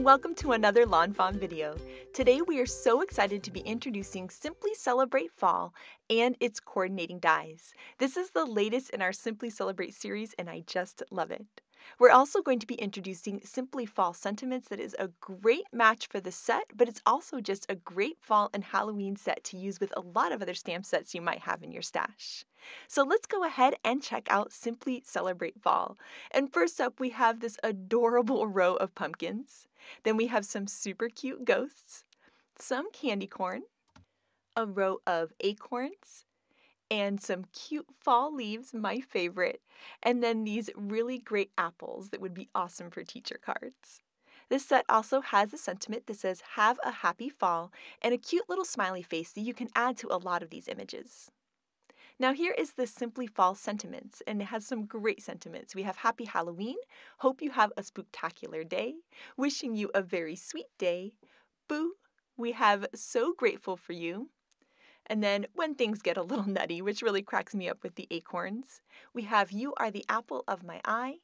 and welcome to another Lawn Fawn video. Today we are so excited to be introducing Simply Celebrate Fall and its coordinating dies. This is the latest in our Simply Celebrate series and I just love it. We're also going to be introducing Simply Fall Sentiments that is a great match for the set, but it's also just a great fall and Halloween set to use with a lot of other stamp sets you might have in your stash. So let's go ahead and check out Simply Celebrate Fall. And first up, we have this adorable row of pumpkins. Then we have some super cute ghosts, some candy corn, a row of acorns, and some cute fall leaves, my favorite, and then these really great apples that would be awesome for teacher cards. This set also has a sentiment that says, Have a happy fall, and a cute little smiley face that you can add to a lot of these images. Now, here is the Simply Fall sentiments, and it has some great sentiments. We have Happy Halloween, hope you have a spooktacular day, wishing you a very sweet day, boo, we have so grateful for you, and then when things get a little nutty, which really cracks me up with the acorns, we have You Are the Apple of My Eye,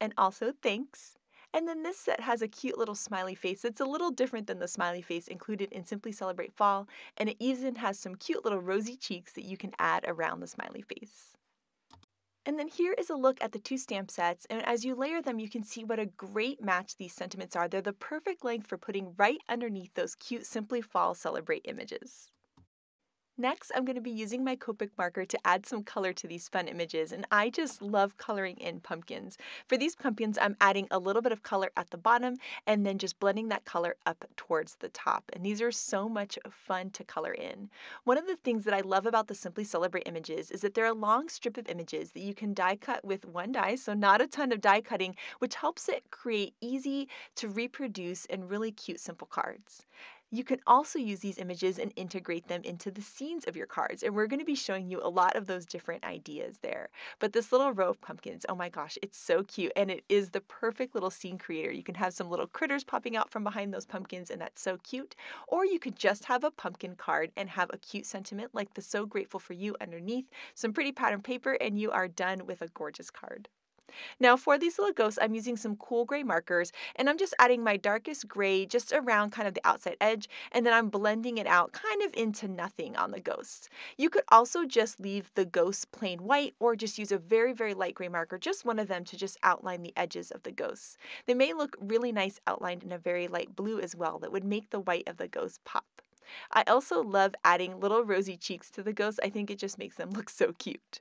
and also Thanks. And then this set has a cute little smiley face. It's a little different than the smiley face included in Simply Celebrate Fall, and it even has some cute little rosy cheeks that you can add around the smiley face. And then here is a look at the two stamp sets, and as you layer them, you can see what a great match these sentiments are. They're the perfect length for putting right underneath those cute Simply Fall Celebrate images. Next, I'm going to be using my Copic marker to add some color to these fun images, and I just love coloring in pumpkins. For these pumpkins, I'm adding a little bit of color at the bottom and then just blending that color up towards the top. And these are so much fun to color in. One of the things that I love about the Simply Celebrate images is that they're a long strip of images that you can die cut with one die, so not a ton of die cutting, which helps it create easy to reproduce and really cute simple cards. You can also use these images and integrate them into the scenes of your cards. And we're going to be showing you a lot of those different ideas there. But this little row of pumpkins, oh my gosh, it's so cute. And it is the perfect little scene creator. You can have some little critters popping out from behind those pumpkins, and that's so cute. Or you could just have a pumpkin card and have a cute sentiment like the So Grateful for You underneath, some pretty pattern paper, and you are done with a gorgeous card. Now for these little ghosts, I'm using some cool gray markers and I'm just adding my darkest gray just around kind of the outside edge and then I'm blending it out kind of into nothing on the ghosts. You could also just leave the ghosts plain white or just use a very, very light gray marker, just one of them to just outline the edges of the ghosts. They may look really nice outlined in a very light blue as well that would make the white of the ghost pop. I also love adding little rosy cheeks to the ghosts. I think it just makes them look so cute.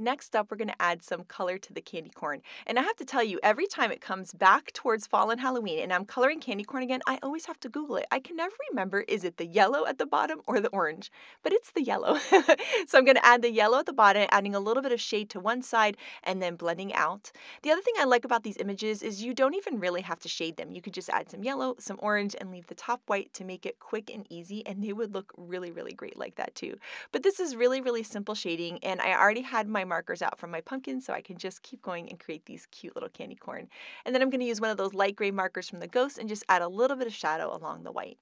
Next up, we're going to add some color to the candy corn. And I have to tell you, every time it comes back towards fall and Halloween and I'm coloring candy corn again, I always have to Google it. I can never remember, is it the yellow at the bottom or the orange? But it's the yellow. so I'm going to add the yellow at the bottom, adding a little bit of shade to one side and then blending out. The other thing I like about these images is you don't even really have to shade them. You could just add some yellow, some orange, and leave the top white to make it quick and easy, and they would look really, really great like that too. But this is really, really simple shading, and I already had my markers out from my pumpkin so I can just keep going and create these cute little candy corn. And then I'm going to use one of those light gray markers from the ghost and just add a little bit of shadow along the white.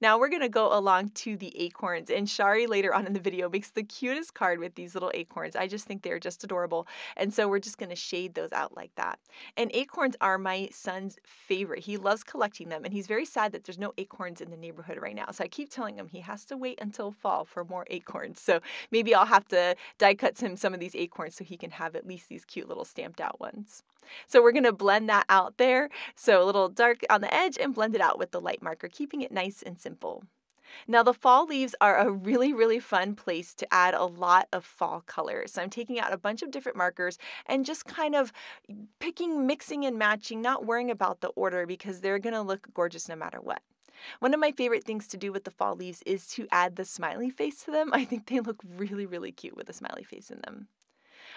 Now we're going to go along to the acorns, and Shari later on in the video makes the cutest card with these little acorns. I just think they're just adorable, and so we're just going to shade those out like that. And acorns are my son's favorite. He loves collecting them, and he's very sad that there's no acorns in the neighborhood right now. So I keep telling him he has to wait until fall for more acorns. So maybe I'll have to die cut him some of these acorns so he can have at least these cute little stamped out ones. So we're going to blend that out there. So a little dark on the edge and blend it out with the light marker, keeping it nice and simple. Now the fall leaves are a really, really fun place to add a lot of fall colors. So I'm taking out a bunch of different markers and just kind of picking, mixing and matching, not worrying about the order because they're going to look gorgeous no matter what. One of my favorite things to do with the fall leaves is to add the smiley face to them. I think they look really, really cute with a smiley face in them.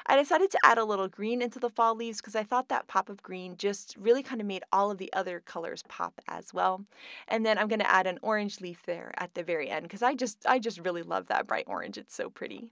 I decided to add a little green into the fall leaves because I thought that pop of green just really kind of made all of the other colors pop as well. And then I'm going to add an orange leaf there at the very end because I just I just really love that bright orange. It's so pretty.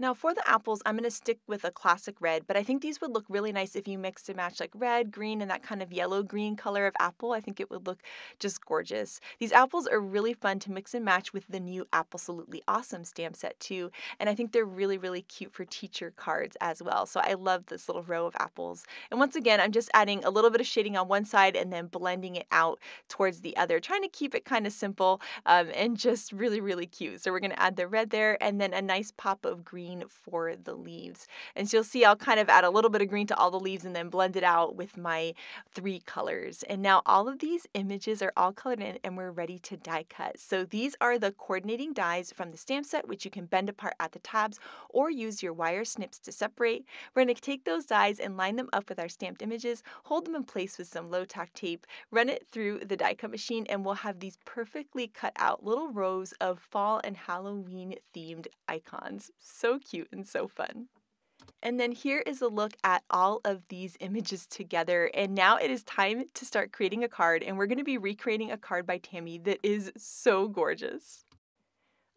Now for the apples, I'm going to stick with a classic red, but I think these would look really nice if you mixed and match like red, green, and that kind of yellow-green color of apple. I think it would look just gorgeous. These apples are really fun to mix and match with the new Absolutely Awesome stamp set too, and I think they're really, really cute for teacher cards as well. So I love this little row of apples. And once again, I'm just adding a little bit of shading on one side and then blending it out towards the other, trying to keep it kind of simple um, and just really, really cute. So we're going to add the red there and then a nice pop of green green for the leaves. And so you'll see I'll kind of add a little bit of green to all the leaves and then blend it out with my three colors. And now all of these images are all colored in and we're ready to die cut. So these are the coordinating dies from the stamp set, which you can bend apart at the tabs or use your wire snips to separate. We're going to take those dies and line them up with our stamped images, hold them in place with some low tack tape, run it through the die cut machine, and we'll have these perfectly cut out little rows of fall and Halloween themed icons. So cute and so fun. And then here is a look at all of these images together. And now it is time to start creating a card. And we're going to be recreating a card by Tammy that is so gorgeous.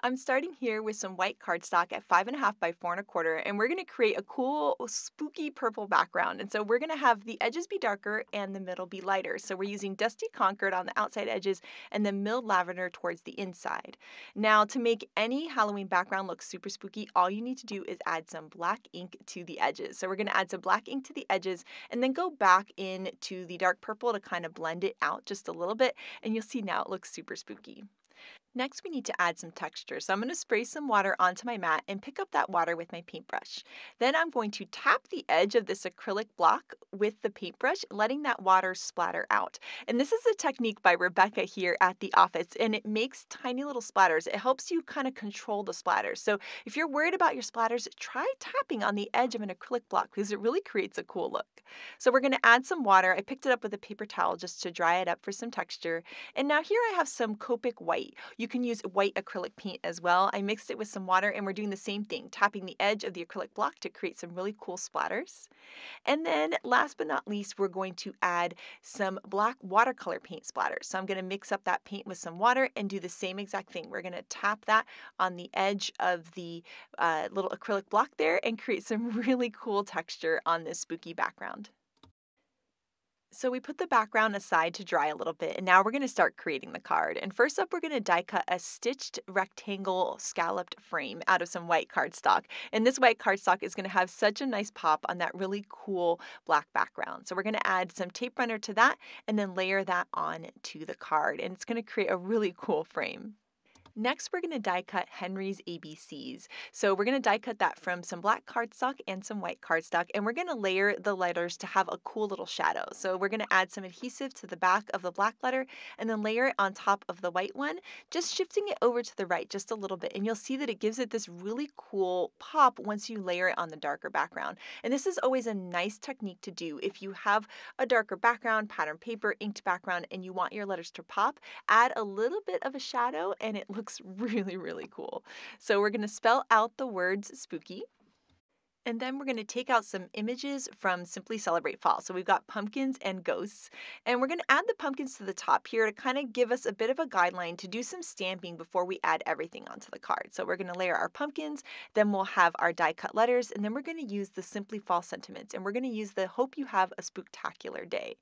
I'm starting here with some white cardstock at five and a half by four and a quarter, and we're gonna create a cool, uh, spooky purple background. And so we're gonna have the edges be darker and the middle be lighter. So we're using Dusty Concord on the outside edges and then milled lavender towards the inside. Now, to make any Halloween background look super spooky, all you need to do is add some black ink to the edges. So we're gonna add some black ink to the edges and then go back in to the dark purple to kind of blend it out just a little bit, and you'll see now it looks super spooky. Next, we need to add some texture. So I'm going to spray some water onto my mat and pick up that water with my paintbrush. Then I'm going to tap the edge of this acrylic block with the paintbrush, letting that water splatter out. And this is a technique by Rebecca here at the office, and it makes tiny little splatters. It helps you kind of control the splatters. So if you're worried about your splatters, try tapping on the edge of an acrylic block because it really creates a cool look. So we're going to add some water. I picked it up with a paper towel just to dry it up for some texture. And now here I have some Copic white. Can use white acrylic paint as well. I mixed it with some water and we're doing the same thing, tapping the edge of the acrylic block to create some really cool splatters. And then last but not least, we're going to add some black watercolor paint splatters. So I'm going to mix up that paint with some water and do the same exact thing. We're going to tap that on the edge of the uh, little acrylic block there and create some really cool texture on this spooky background. So we put the background aside to dry a little bit, and now we're going to start creating the card. And first up, we're going to die cut a stitched rectangle scalloped frame out of some white cardstock. And this white cardstock is going to have such a nice pop on that really cool black background. So we're going to add some tape runner to that and then layer that on to the card. And it's going to create a really cool frame. Next, we're going to die cut Henry's ABCs. So we're going to die cut that from some black cardstock and some white cardstock, and we're going to layer the letters to have a cool little shadow. So we're going to add some adhesive to the back of the black letter and then layer it on top of the white one, just shifting it over to the right just a little bit. And you'll see that it gives it this really cool pop once you layer it on the darker background. And this is always a nice technique to do if you have a darker background, pattern paper, inked background, and you want your letters to pop, add a little bit of a shadow and it looks looks really, really cool. So we're going to spell out the words spooky. And then we're going to take out some images from Simply Celebrate Fall. So we've got pumpkins and ghosts. And we're going to add the pumpkins to the top here to kind of give us a bit of a guideline to do some stamping before we add everything onto the card. So we're going to layer our pumpkins, then we'll have our die cut letters, and then we're going to use the Simply Fall sentiments. And we're going to use the Hope You Have a Spooktacular Day.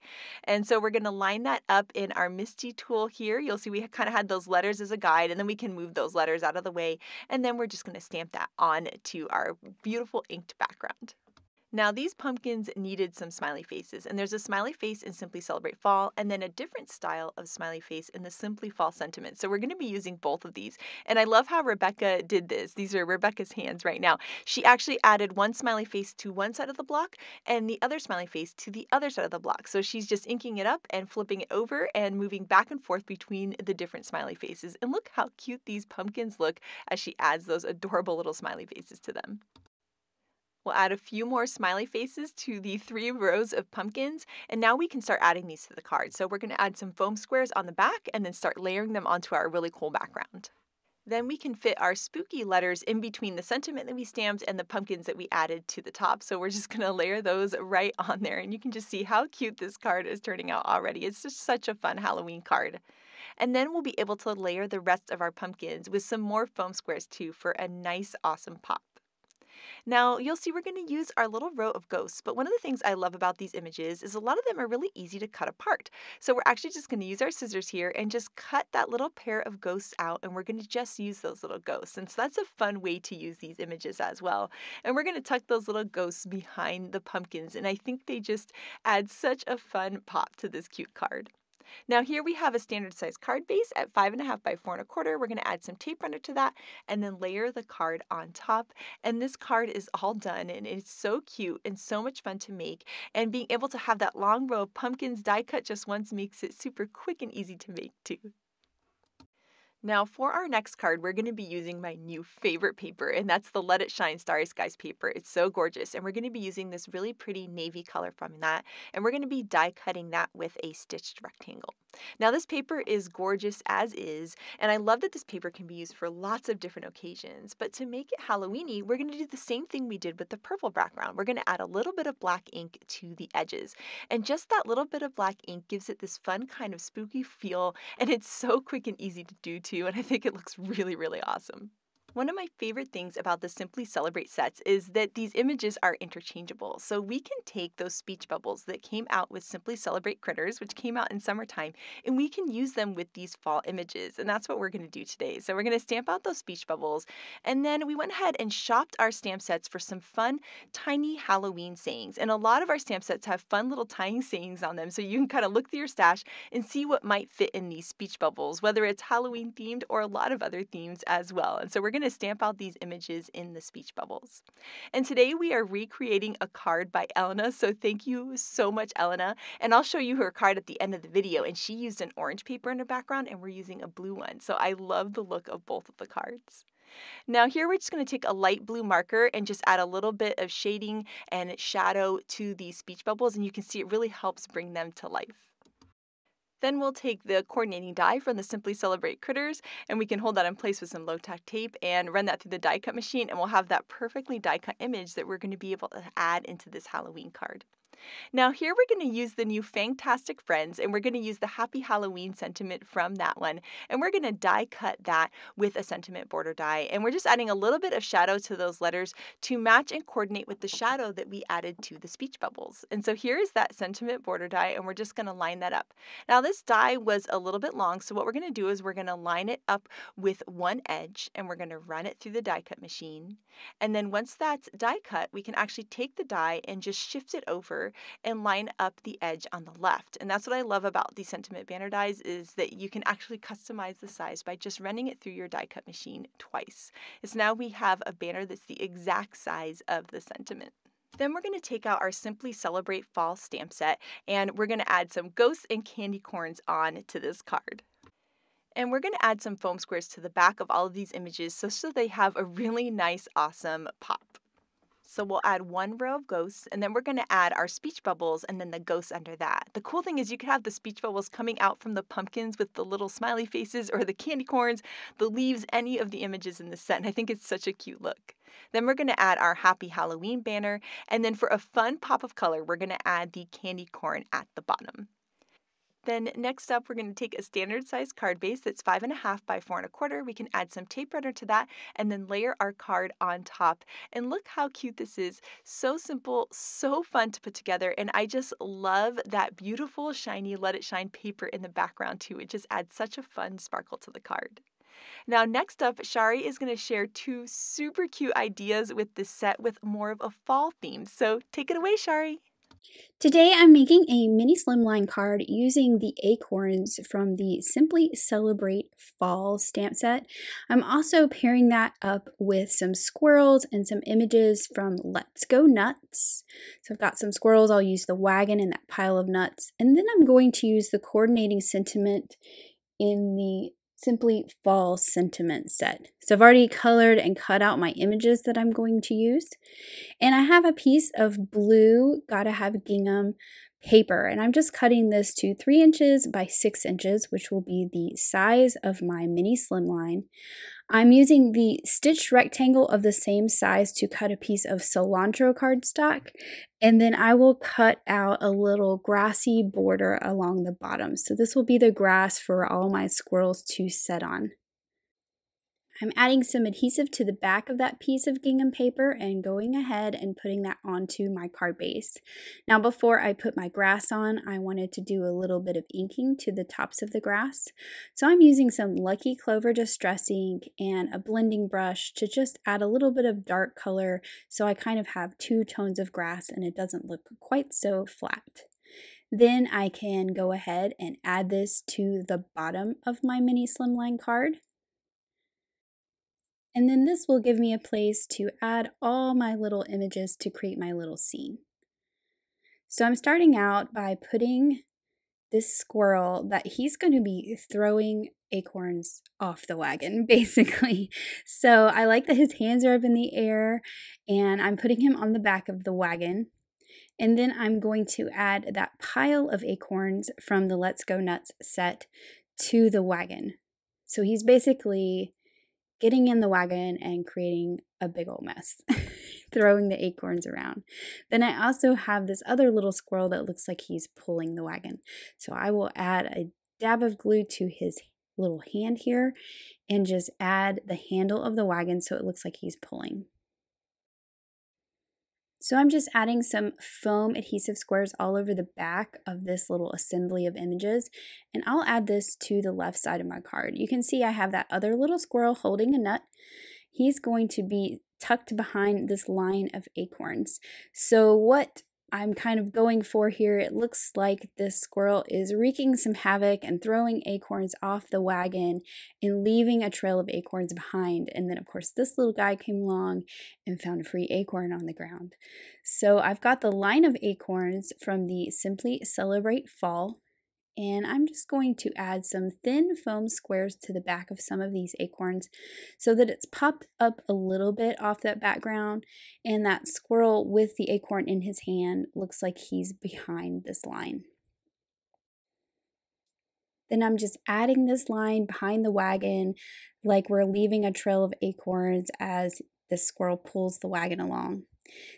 And so we're going to line that up in our MISTI tool here. You'll see we kind of had those letters as a guide, and then we can move those letters out of the way. And then we're just going to stamp that on to our beautiful background. Now, these pumpkins needed some smiley faces, and there's a smiley face in Simply Celebrate Fall, and then a different style of smiley face in the Simply Fall Sentiment. So, we're going to be using both of these. And I love how Rebecca did this. These are Rebecca's hands right now. She actually added one smiley face to one side of the block and the other smiley face to the other side of the block. So, she's just inking it up and flipping it over and moving back and forth between the different smiley faces. And look how cute these pumpkins look as she adds those adorable little smiley faces to them. We'll add a few more smiley faces to the three rows of pumpkins, and now we can start adding these to the card. So we're going to add some foam squares on the back and then start layering them onto our really cool background. Then we can fit our spooky letters in between the sentiment that we stamped and the pumpkins that we added to the top. So we're just going to layer those right on there, and you can just see how cute this card is turning out already. It's just such a fun Halloween card. And then we'll be able to layer the rest of our pumpkins with some more foam squares too for a nice, awesome pop. Now, you'll see we're going to use our little row of ghosts, but one of the things I love about these images is a lot of them are really easy to cut apart. So we're actually just going to use our scissors here and just cut that little pair of ghosts out, and we're going to just use those little ghosts. And so that's a fun way to use these images as well. And we're going to tuck those little ghosts behind the pumpkins, and I think they just add such a fun pop to this cute card. Now here we have a standard size card base at five and a half by four and a quarter. We're going to add some tape runner to that and then layer the card on top. And this card is all done and it's so cute and so much fun to make. And being able to have that long row of pumpkins die cut just once makes it super quick and easy to make too. Now for our next card, we're going to be using my new favorite paper, and that's the Let It Shine Starry Skies paper. It's so gorgeous, and we're going to be using this really pretty navy color from that, and we're going to be die cutting that with a stitched rectangle. Now this paper is gorgeous as is, and I love that this paper can be used for lots of different occasions, but to make it Halloweeny, we're going to do the same thing we did with the purple background. We're going to add a little bit of black ink to the edges, and just that little bit of black ink gives it this fun kind of spooky feel, and it's so quick and easy to do too, and I think it looks really, really awesome. One of my favorite things about the Simply Celebrate sets is that these images are interchangeable. So we can take those speech bubbles that came out with Simply Celebrate Critters, which came out in summertime, and we can use them with these fall images. And that's what we're going to do today. So we're going to stamp out those speech bubbles. And then we went ahead and shopped our stamp sets for some fun, tiny Halloween sayings. And a lot of our stamp sets have fun little tiny sayings on them. So you can kind of look through your stash and see what might fit in these speech bubbles, whether it's Halloween themed or a lot of other themes as well. And so we're going going to stamp out these images in the speech bubbles. And today we are recreating a card by Elena, so thank you so much, Elena. And I'll show you her card at the end of the video, and she used an orange paper in her background, and we're using a blue one. So I love the look of both of the cards. Now here we're just going to take a light blue marker and just add a little bit of shading and shadow to these speech bubbles and you can see it really helps bring them to life. Then we'll take the coordinating die from the Simply Celebrate Critters and we can hold that in place with some low tack tape and run that through the die cut machine and we'll have that perfectly die cut image that we're going to be able to add into this Halloween card. Now here we're going to use the new Fantastic Friends and we're going to use the Happy Halloween sentiment from that one and we're going to die cut that with a sentiment border die and we're just adding a little bit of shadow to those letters to match and coordinate with the shadow that we added to the speech bubbles. And so here is that sentiment border die and we're just going to line that up. Now this die was a little bit long so what we're going to do is we're going to line it up with one edge and we're going to run it through the die cut machine and then once that's die cut we can actually take the die and just shift it over and line up the edge on the left. And that's what I love about the sentiment banner dies is that you can actually customize the size by just running it through your die cut machine twice. So now we have a banner that's the exact size of the sentiment. Then we're going to take out our Simply Celebrate Fall stamp set and we're going to add some ghosts and candy corns on to this card. And we're going to add some foam squares to the back of all of these images so, so they have a really nice, awesome pop. So we'll add one row of ghosts and then we're going to add our speech bubbles and then the ghosts under that. The cool thing is you could have the speech bubbles coming out from the pumpkins with the little smiley faces or the candy corns, the leaves, any of the images in the set. And I think it's such a cute look. Then we're going to add our Happy Halloween banner. And then for a fun pop of color, we're going to add the candy corn at the bottom. Then next up, we're going to take a standard size card base that's five and a half by four and a quarter. We can add some tape runner to that and then layer our card on top. And look how cute this is. So simple, so fun to put together. And I just love that beautiful, shiny Let It Shine paper in the background too. It just adds such a fun sparkle to the card. Now, next up, Shari is going to share two super cute ideas with this set with more of a fall theme. So take it away, Shari. Today I'm making a mini slimline card using the acorns from the Simply Celebrate Fall stamp set. I'm also pairing that up with some squirrels and some images from Let's Go Nuts. So I've got some squirrels, I'll use the wagon and that pile of nuts, and then I'm going to use the coordinating sentiment in the Simply Fall Sentiment set. So I've already colored and cut out my images that I'm going to use. And I have a piece of blue Gotta Have Gingham paper and I'm just cutting this to 3 inches by 6 inches which will be the size of my mini slimline. I'm using the stitched rectangle of the same size to cut a piece of cilantro cardstock and then I will cut out a little grassy border along the bottom. So this will be the grass for all my squirrels to set on. I'm adding some adhesive to the back of that piece of gingham paper and going ahead and putting that onto my card base. Now before I put my grass on, I wanted to do a little bit of inking to the tops of the grass. So I'm using some Lucky Clover Distress ink and a blending brush to just add a little bit of dark color so I kind of have two tones of grass and it doesn't look quite so flat. Then I can go ahead and add this to the bottom of my mini slimline card. And then this will give me a place to add all my little images to create my little scene. So I'm starting out by putting this squirrel that he's going to be throwing acorns off the wagon, basically. So I like that his hands are up in the air and I'm putting him on the back of the wagon. And then I'm going to add that pile of acorns from the Let's Go Nuts set to the wagon. So he's basically getting in the wagon and creating a big old mess, throwing the acorns around. Then I also have this other little squirrel that looks like he's pulling the wagon. So I will add a dab of glue to his little hand here and just add the handle of the wagon so it looks like he's pulling. So I'm just adding some foam adhesive squares all over the back of this little assembly of images. And I'll add this to the left side of my card. You can see I have that other little squirrel holding a nut. He's going to be tucked behind this line of acorns. So what I'm kind of going for here. It looks like this squirrel is wreaking some havoc and throwing acorns off the wagon and leaving a trail of acorns behind. And then, of course, this little guy came along and found a free acorn on the ground. So I've got the line of acorns from the Simply Celebrate Fall and I'm just going to add some thin foam squares to the back of some of these acorns so that it's popped up a little bit off that background and that squirrel with the acorn in his hand looks like he's behind this line. Then I'm just adding this line behind the wagon like we're leaving a trail of acorns as the squirrel pulls the wagon along.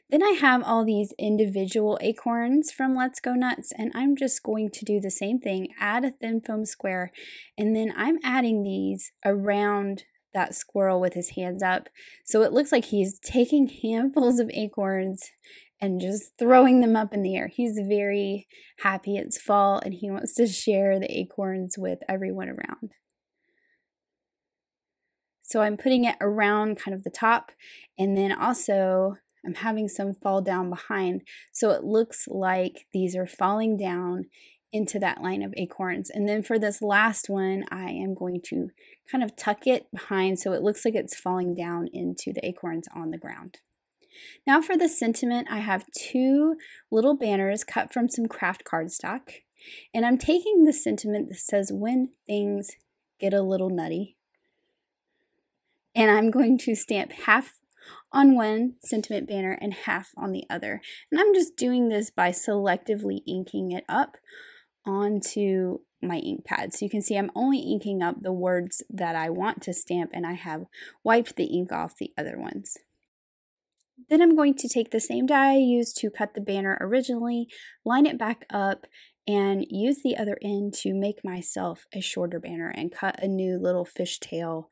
Then I have all these individual acorns from Let's Go Nuts, and I'm just going to do the same thing, add a thin foam square, and then I'm adding these around that squirrel with his hands up. So it looks like he's taking handfuls of acorns and just throwing them up in the air. He's very happy it's fall and he wants to share the acorns with everyone around. So I'm putting it around kind of the top and then also I'm having some fall down behind. So it looks like these are falling down into that line of acorns. And then for this last one, I am going to kind of tuck it behind so it looks like it's falling down into the acorns on the ground. Now for the sentiment, I have two little banners cut from some kraft cardstock. And I'm taking the sentiment that says, when things get a little nutty. And I'm going to stamp half on one sentiment banner and half on the other. And I'm just doing this by selectively inking it up onto my ink pad. So you can see I'm only inking up the words that I want to stamp and I have wiped the ink off the other ones. Then I'm going to take the same die I used to cut the banner originally, line it back up, and use the other end to make myself a shorter banner and cut a new little fishtail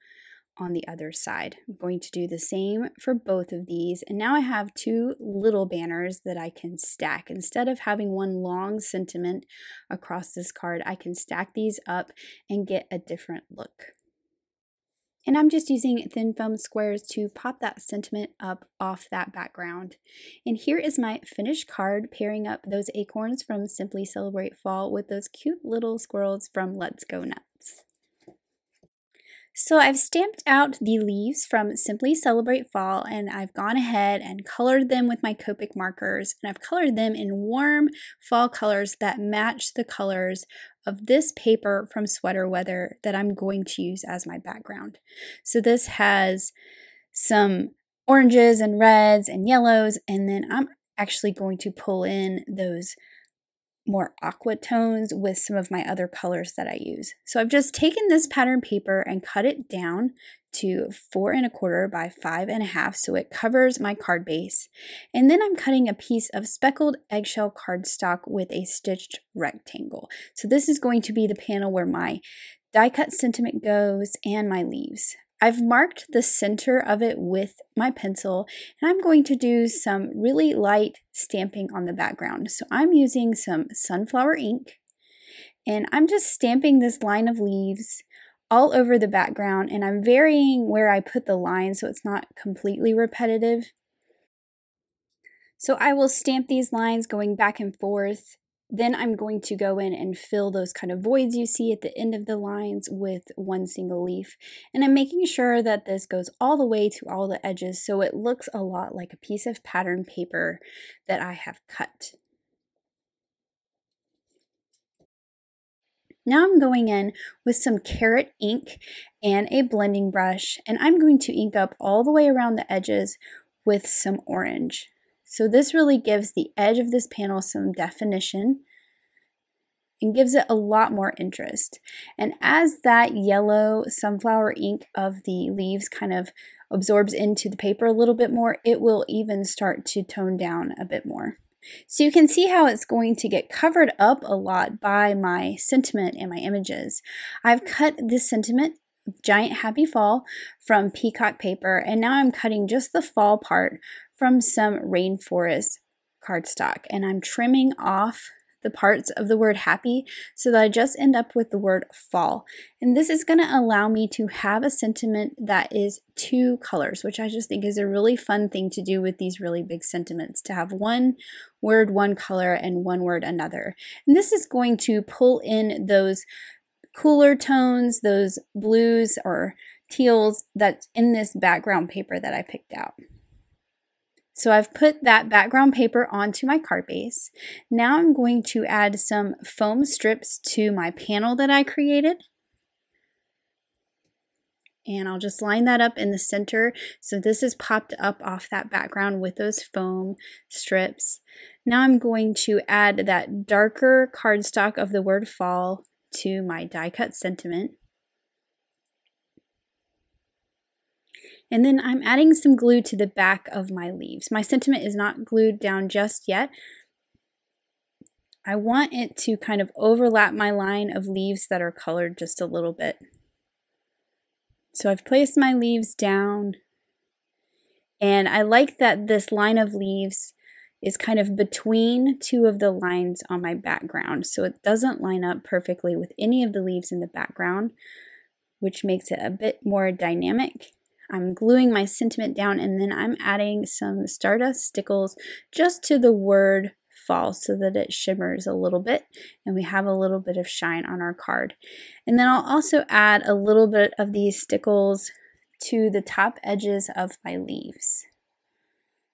on the other side. I'm going to do the same for both of these. And now I have two little banners that I can stack. Instead of having one long sentiment across this card, I can stack these up and get a different look. And I'm just using thin foam squares to pop that sentiment up off that background. And here is my finished card pairing up those acorns from Simply Celebrate Fall with those cute little squirrels from Let's Go Nuts. So I've stamped out the leaves from Simply Celebrate Fall and I've gone ahead and colored them with my Copic markers and I've colored them in warm fall colors that match the colors of this paper from Sweater Weather that I'm going to use as my background. So this has some oranges and reds and yellows and then I'm actually going to pull in those more aqua tones with some of my other colors that I use. So I've just taken this pattern paper and cut it down to four and a quarter by five and a half so it covers my card base. And then I'm cutting a piece of speckled eggshell cardstock with a stitched rectangle. So this is going to be the panel where my die cut sentiment goes and my leaves. I've marked the center of it with my pencil and I'm going to do some really light stamping on the background. So I'm using some sunflower ink and I'm just stamping this line of leaves all over the background and I'm varying where I put the line so it's not completely repetitive. So I will stamp these lines going back and forth then I'm going to go in and fill those kind of voids you see at the end of the lines with one single leaf. And I'm making sure that this goes all the way to all the edges so it looks a lot like a piece of pattern paper that I have cut. Now I'm going in with some carrot ink and a blending brush and I'm going to ink up all the way around the edges with some orange. So this really gives the edge of this panel some definition and gives it a lot more interest. And as that yellow sunflower ink of the leaves kind of absorbs into the paper a little bit more, it will even start to tone down a bit more. So you can see how it's going to get covered up a lot by my sentiment and my images. I've cut this sentiment giant happy fall from peacock paper and now I'm cutting just the fall part from some rainforest cardstock and I'm trimming off the parts of the word happy so that I just end up with the word fall. And this is going to allow me to have a sentiment that is two colors, which I just think is a really fun thing to do with these really big sentiments to have one word one color and one word another. And this is going to pull in those cooler tones, those blues or teals that's in this background paper that I picked out. So I've put that background paper onto my card base. Now I'm going to add some foam strips to my panel that I created. And I'll just line that up in the center. So this is popped up off that background with those foam strips. Now I'm going to add that darker cardstock of the word fall to my die cut sentiment. And then I'm adding some glue to the back of my leaves. My sentiment is not glued down just yet. I want it to kind of overlap my line of leaves that are colored just a little bit. So I've placed my leaves down and I like that this line of leaves is kind of between two of the lines on my background. So it doesn't line up perfectly with any of the leaves in the background, which makes it a bit more dynamic. I'm gluing my sentiment down and then I'm adding some Stardust Stickles just to the word fall so that it shimmers a little bit and we have a little bit of shine on our card. And then I'll also add a little bit of these stickles to the top edges of my leaves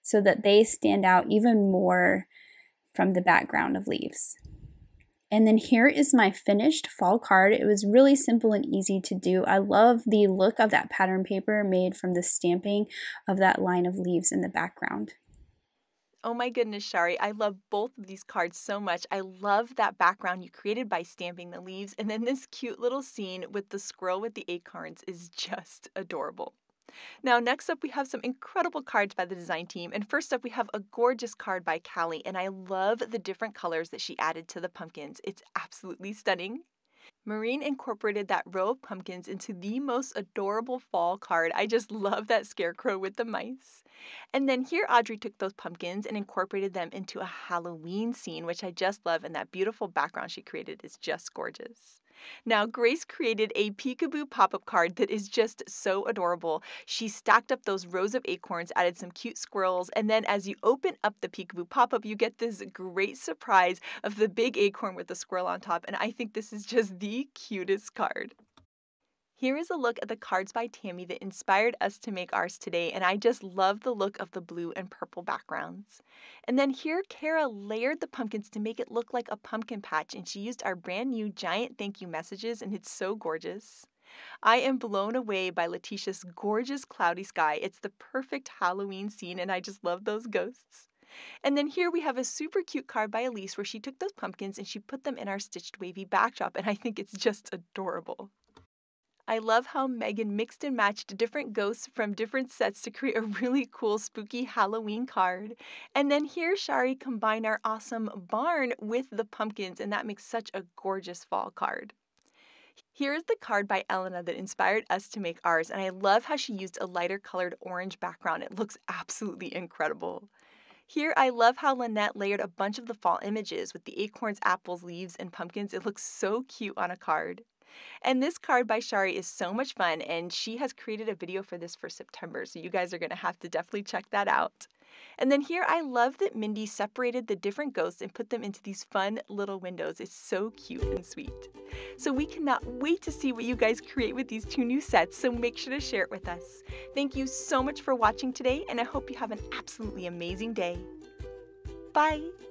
so that they stand out even more from the background of leaves. And then here is my finished fall card. It was really simple and easy to do. I love the look of that pattern paper made from the stamping of that line of leaves in the background. Oh my goodness, Shari, I love both of these cards so much. I love that background you created by stamping the leaves, and then this cute little scene with the squirrel with the acorns is just adorable. Now, next up, we have some incredible cards by the design team. And first up, we have a gorgeous card by Callie. And I love the different colors that she added to the pumpkins. It's absolutely stunning. Marine incorporated that row of pumpkins into the most adorable fall card. I just love that scarecrow with the mice. And then here Audrey took those pumpkins and incorporated them into a Halloween scene, which I just love, and that beautiful background she created is just gorgeous. Now, Grace created a peekaboo pop up card that is just so adorable. She stacked up those rows of acorns, added some cute squirrels, and then as you open up the peekaboo pop up, you get this great surprise of the big acorn with the squirrel on top. And I think this is just the cutest card. Here is a look at the cards by Tammy that inspired us to make ours today, and I just love the look of the blue and purple backgrounds. And then here, Kara layered the pumpkins to make it look like a pumpkin patch, and she used our brand new giant thank you messages, and it's so gorgeous. I am blown away by Letitia's gorgeous cloudy sky. It's the perfect Halloween scene, and I just love those ghosts. And then here we have a super cute card by Elise where she took those pumpkins and she put them in our stitched wavy backdrop, and I think it's just adorable. I love how Megan mixed and matched different ghosts from different sets to create a really cool spooky Halloween card. And then here Shari combined our awesome barn with the pumpkins and that makes such a gorgeous fall card. Here is the card by Elena that inspired us to make ours, and I love how she used a lighter colored orange background. It looks absolutely incredible. Here, I love how Lynette layered a bunch of the fall images with the acorns, apples, leaves, and pumpkins. It looks so cute on a card. And this card by Shari is so much fun, and she has created a video for this for September, so you guys are going to have to definitely check that out. And then here, I love that Mindy separated the different ghosts and put them into these fun little windows. It's so cute and sweet. So we cannot wait to see what you guys create with these two new sets, so make sure to share it with us. Thank you so much for watching today, and I hope you have an absolutely amazing day. Bye!